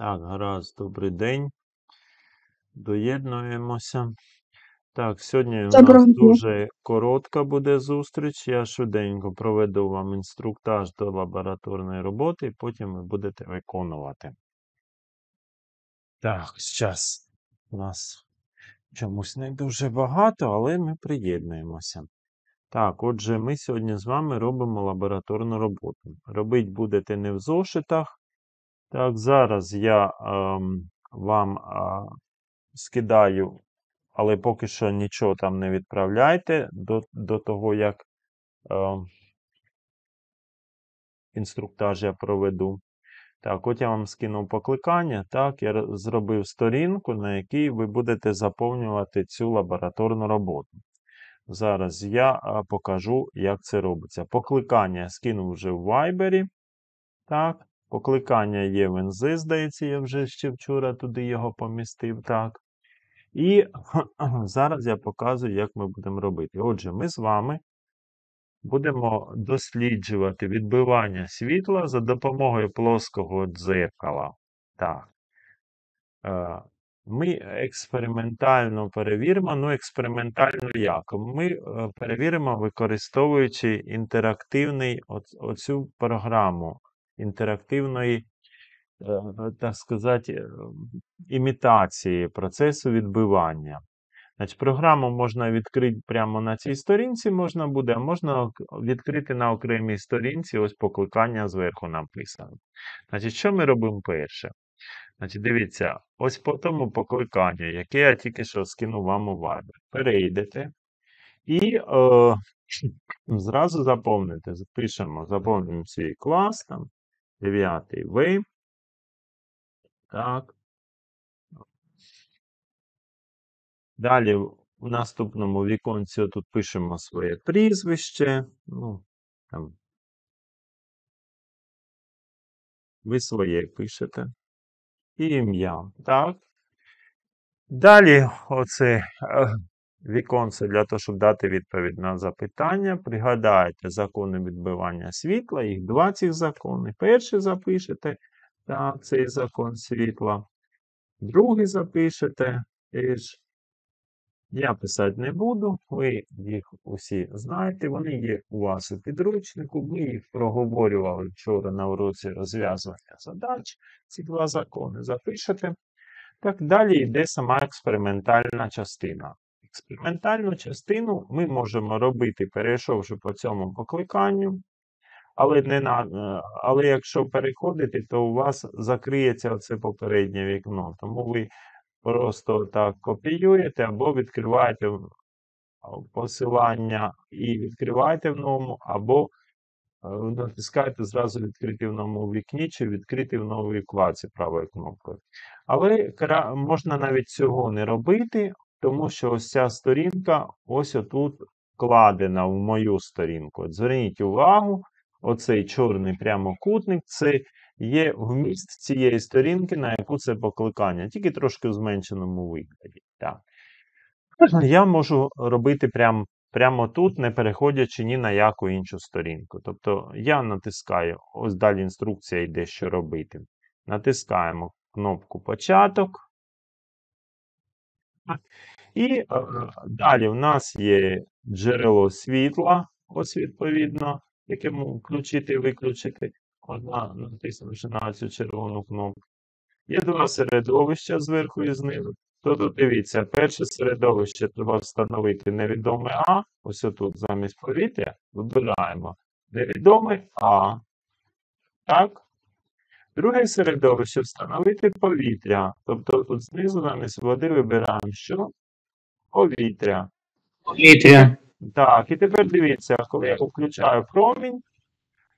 Так, гаразд, добрий день. Доєднуємося. Так, сьогодні у нас дуже коротка буде зустріч. Я швиденько проведу вам інструктаж до лабораторної роботи, і потім ви будете виконувати. Так, зараз у нас чомусь не дуже багато, але ми приєднуємося. Так, отже, ми сьогодні з вами робимо лабораторну роботу. Робити будете не в зошитах. Так, зараз я ем, вам а, скидаю, але поки що нічого там не відправляйте до, до того, як ем, інструктаж я проведу. Так, от я вам скинув покликання. Так, я зробив сторінку, на якій ви будете заповнювати цю лабораторну роботу. Зараз я покажу, як це робиться. Покликання я скинув вже в Viber. Так, покликання є в НЗ, здається, я вже ще вчора туди його помістив. Так. І зараз я показую, як ми будемо робити. Отже, ми з вами будемо досліджувати відбивання світла за допомогою плоского дзеркала. Так. Е, Ми експериментально перевіримо, ну експериментально як? Ми е, перевіримо, використовуючи інтерактивний, оцю програму інтерактивної, е, так сказати, е, імітації процесу відбивання. Значить, програму можна відкрити прямо на цій сторінці, можна буде, а можна відкрити на окремій сторінці, ось покликання зверху написано. Значить, що ми робимо перше? Значить, дивіться, ось по тому покликанню, яке я тільки що скинув вам у Viber. Перейдете і е, зразу заповните. Запишемо, заповнимо свій клас, там, 9 В. Так. Далі в наступному віконці тут пишемо своє прізвище. Ну, там. Ви своє пишете. І ім'я. Так. Далі оце е, віконце для того, щоб дати відповідь на запитання. Пригадайте закони відбивання світла. Їх два цих закони. Перший запишете. Так, цей закон світла. Другий запишете. Я писати не буду, ви їх усі знаєте, вони є у вас у підручнику. Ми їх проговорювали вчора на уроці розв'язування задач. Ці два закони запишете. Так, далі йде сама експериментальна частина. Експериментальну частину ми можемо робити, перейшовши по цьому покликанню. Але, не на, е, але якщо переходити, то у вас закриється оце попереднє вікно. Тому ви просто так копіюєте або відкриваєте посилання і відкриваєте в новому, або е, натискаєте зразу відкрити в новому вікні чи відкрити в новій вкладці правою кнопкою. Але можна навіть цього не робити, тому що ось ця сторінка ось отут вкладена в мою сторінку. От зверніть увагу, оцей чорний прямокутник це є вміст цієї сторінки, на яку це покликання, тільки трошки в зменшеному вигляді. Так. Я можу робити прям, прямо тут, не переходячи ні на яку іншу сторінку. Тобто я натискаю, ось далі інструкція йде, що робити. Натискаємо кнопку початок. І е, далі в нас є джерело світла, ось відповідно, яке можна включити і виключити. Можна натиснувши на цю червону кнопку. Є два середовища зверху і знизу. То тут дивіться, перше середовище треба встановити невідоме А. Ось тут замість повітря вибираємо невідоме А. Так. Друге середовище встановити повітря. Тобто тут знизу замість води вибираємо що? Повітря. Повітря. Так, і тепер дивіться, коли я включаю промінь,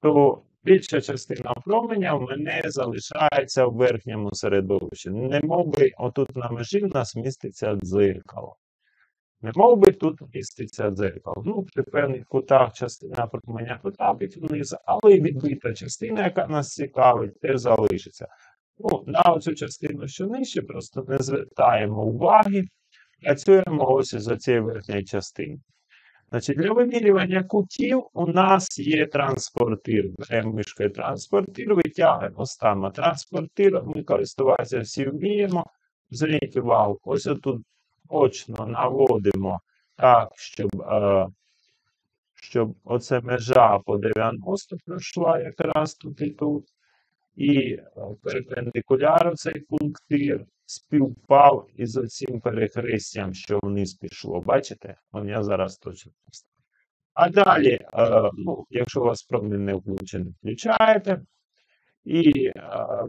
то більша частина променя в мене залишається в верхньому середовищі. Не би, отут на межі в нас міститься дзеркало. Не мов би тут міститься дзеркало. Ну, при певних кутах частина променя потрапить вниз, але і відбита частина, яка нас цікавить, теж залишиться. Ну, на оцю частину, що нижче, просто не звертаємо уваги. Працюємо ось із цієї верхньої частини. Значить, для вимірювання кутів у нас є транспортир. Беремо мишкою транспортир, витягуємо станемо транспортиром, ми користуватися всі вміємо. Зверніть увагу, ось тут очно наводимо так, щоб, е, щоб оце межа по 90 пройшла якраз тут і тут. І е, перпендикуляр цей пунктир співпав із оцим перехрестям, що вниз пішло. Бачите? Вон я зараз точно поставлю. А далі, е, ну, якщо у вас промінь не включений, включаєте. І е,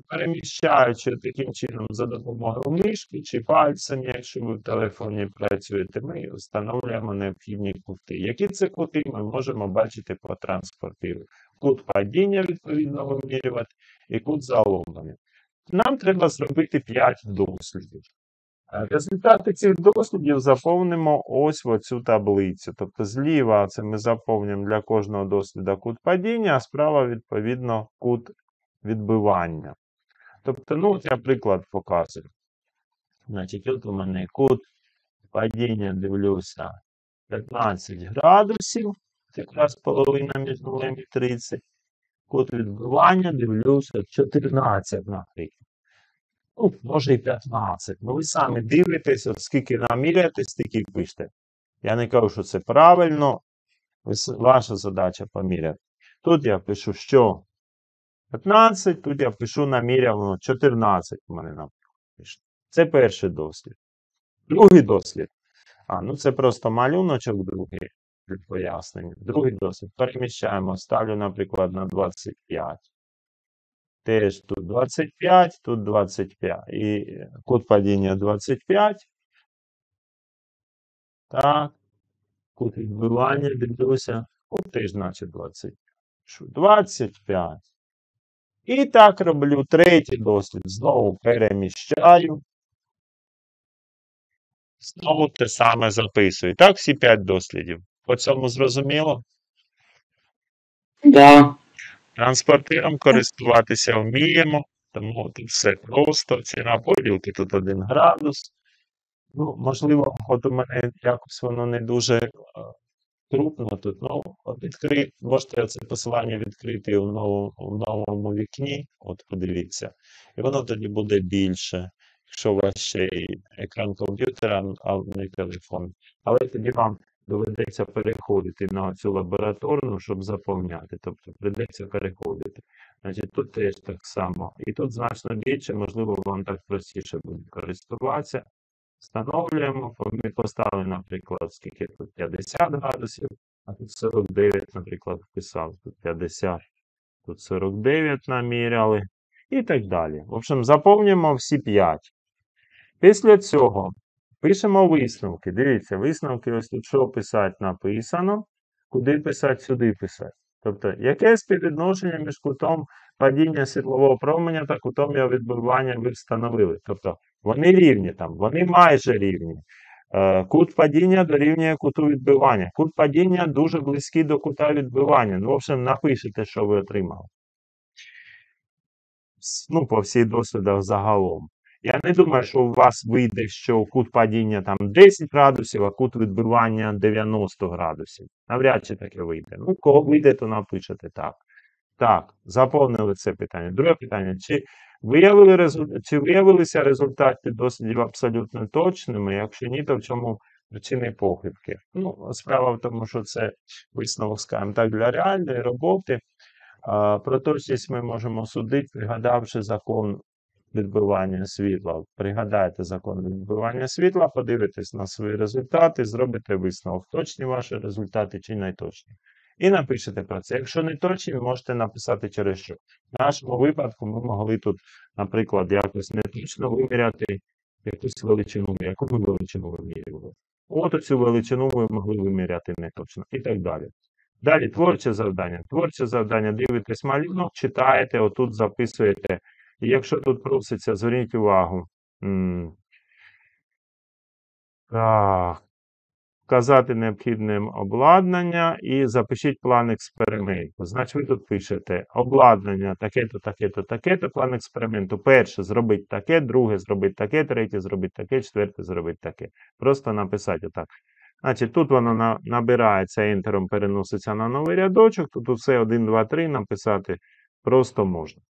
переміщаючи таким чином за допомогою мишки чи пальцем, якщо ви в телефоні працюєте, ми встановлюємо необхідні кути. Які це кути ми можемо бачити по транспортиру. Кут падіння, відповідно, вимірювати, і кут заломлення. Нам треба зробити 5 дослідів. Результати цих дослідів заповнимо ось в оцю таблицю. Тобто зліва це ми заповнюємо для кожного досліду кут падіння, а справа, відповідно, кут відбивання. Тобто, ну, от я приклад показую. Значить, от у мене кут падіння дивлюся 15 градусів, якраз половина між 0 і 30. Кут відбивання дивлюся 14, наприклад. Ну, може і 15. Ну, ви самі дивитесь, от скільки наміряєте, стільки пишете. Я не кажу, що це правильно. Ваша задача поміряти. Тут я пишу, що 15, тут я пишу наміряно 14 у мене написано. Це перший дослід. Другий дослід. А, ну це просто малюночок другий для пояснення. Другий дослід. Переміщаємо. Ставлю, наприклад, на 25. Теж тут 25, тут 25. І кут падіння 25. Так. Кут відбивання, дивлюся. От теж, значить, 25. 25. І так роблю третій дослід. Знову переміщаю. Знову те саме записую. Так, всі 5 дослідів. По цьому зрозуміло? Да. Транспортиром користуватися вміємо, тому тут все просто. Ціна поділки тут 1 градус. Ну, можливо, от у мене якось воно не дуже е, крупно тут. Ну, відкрит, можете це посилання відкрити у новому, у новому вікні. От подивіться. І воно тоді буде більше, якщо у вас ще й екран комп'ютера, а не телефон. Але тоді вам доведеться переходити на цю лабораторну, щоб заповняти. Тобто прийдеться переходити. Значить, тут теж так само. І тут значно більше, можливо, вам так простіше буде користуватися. Встановлюємо, ми поставили, наприклад, скільки тут 50 градусів, а тут 49, наприклад, вписав. Тут 50, тут 49 наміряли і так далі. В общем, заповнюємо всі 5. Після цього пишемо висновки. Дивіться, висновки, ось тут що писати написано, куди писати, сюди писати. Тобто, яке співвідношення між кутом падіння світлового променя та кутом його відбивання ви встановили. Тобто, вони рівні там, вони майже рівні. Е, Кут падіння дорівнює куту відбивання. Кут падіння дуже близький до кута відбивання. Ну, в общем, напишете, що ви отримали. Ну, по всіх дослідах загалом. Я не думаю, що у вас вийде, що кут падіння там 10 градусів, а кут відбивання 90 градусів. Навряд чи таке вийде. Ну, кого вийде, то напишете так. Так, заповнили це питання. Друге питання. Чи, виявили чи виявилися результати дослідів абсолютно точними? Якщо ні, то в чому причини похибки? Ну, справа в тому, що це висновок, скажімо так, для реальної роботи. Про точність ми можемо судити, пригадавши закон відбивання світла. Пригадайте закон відбивання світла, подивитесь на свої результати, зробите висновок, точні ваші результати чи не точні. І напишете про це. Якщо не точні, ви можете написати через що. В нашому випадку ми могли тут, наприклад, якось не точно виміряти якусь величину, яку ми величину вимірювали. От оцю величину ви могли виміряти не точно і так далі. Далі творче завдання. Творче завдання, дивитесь малюнок, читаєте, отут записуєте. І якщо тут проситься, зверніть увагу. Так. Вказати необхідне обладнання і запишіть план експерименту. Значить, ви тут пишете обладнання таке-то, таке-то, таке-то, план експерименту. Перше зробить таке, друге зробить таке, третє зробить таке, четверте зробить таке. Просто написати отак. Значить, тут воно набирається ентером, переноситься на новий рядочок. Тут усе 1, 2, 3 написати просто можна.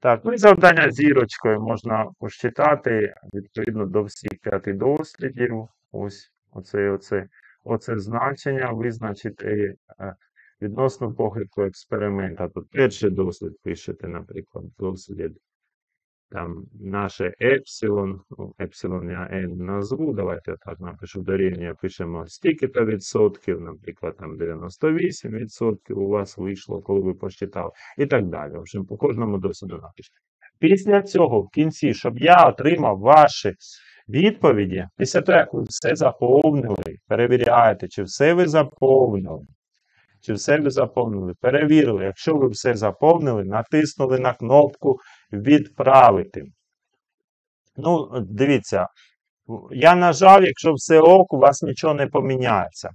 Так, ну і завдання зірочкою можна посчитати відповідно до всіх п'яти дослідів. Ось оце, і оце, оце значення визначити е, відносно похибку експеримента. Тут перший дослід пишете, наприклад, дослід там наше епсилон, ну, епсилон я n назву, давайте так напишу дорівнює, пишемо стільки-то відсотків, наприклад, там 98 відсотків у вас вийшло, коли ви посчитали, і так далі. В общем, по кожному досвіду напишете. Після цього, в кінці, щоб я отримав ваші відповіді, після того, як ви все заповнили, перевіряєте, чи все ви заповнили, чи все ви заповнили, перевірили. Якщо ви все заповнили, натиснули на кнопку відправити. Ну, дивіться, я нажав, якщо все ок, у вас нічого не поміняється.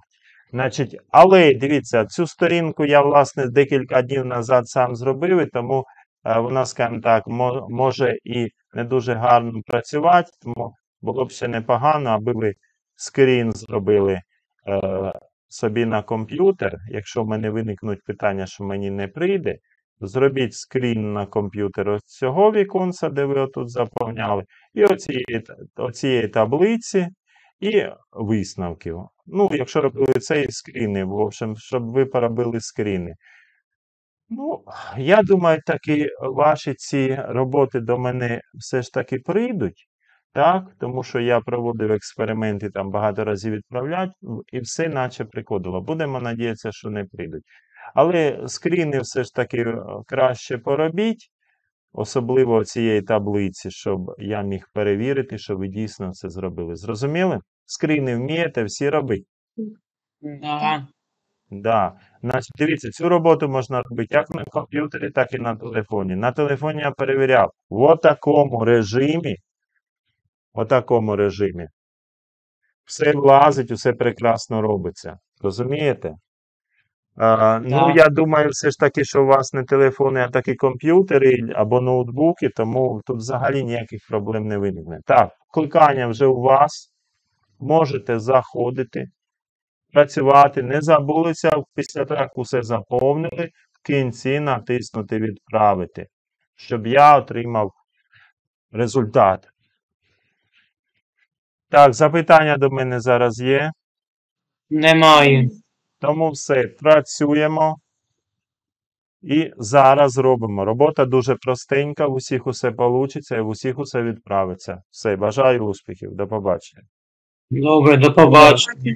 Значить, Але дивіться, цю сторінку я, власне, декілька днів назад сам зробив, і тому е, вона, скажімо так, може і не дуже гарно працювати, тому було б ще непогано, аби ви скрін зробили е, собі на комп'ютер. Якщо в мене виникнуть питання, що мені не прийде, Зробіть скрін на комп'ютер ось цього віконця, де ви отут заповняли, і оцієї, оцієї таблиці і висновків. Ну, якщо робили цей скріни, в общем, щоб ви поробили скріни. Ну, я думаю, таки ваші ці роботи до мене все ж таки прийдуть. Так, тому що я проводив експерименти там багато разів відправляти, і все наче приходило. Будемо надіятися, що не прийдуть. Але скріни все ж таки е, краще поробіть, особливо цієї таблиці, щоб я міг перевірити, що ви дійсно це зробили. Зрозуміли? Скріни вмієте всі робити? Ага. Да. Значить, дивіться, цю роботу можна робити як на комп'ютері, так і на телефоні. На телефоні я перевіряв в такому режимі. В такому режимі. Все влазить, усе прекрасно робиться. Розумієте? А, Ну, я думаю, все ж таки, що у вас не телефони, а такі комп'ютери або ноутбуки, тому тут взагалі ніяких проблем не виникне. Так, кликання вже у вас. Можете заходити, працювати. Не забулися після того, як усе заповнили, в кінці натиснути Відправити, щоб я отримав результат. Так, запитання до мене зараз є. Немає. Тому все, працюємо. І зараз робимо. Робота дуже простенька, в усіх усе вийде, і в усіх усе відправиться. Все, бажаю успіхів. До побачення. Добре, до побачення.